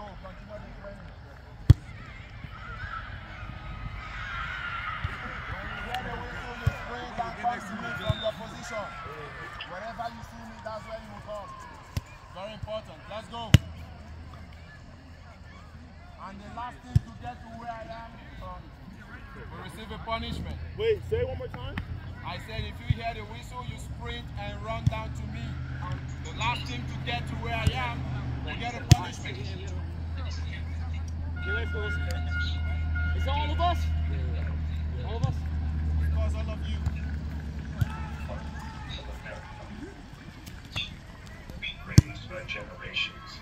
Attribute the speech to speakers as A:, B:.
A: Will. Very important. Let's go. And the last thing to get to where I am, um, we receive a punishment.
B: Wait, say one more time.
A: I said if you hear the whistle, you sprint and run down to me. The last thing to get to where I am, we get a punishment.
B: Okay, let's. Is it all of us? All of us?
A: Because all of you.
C: Raised by generations.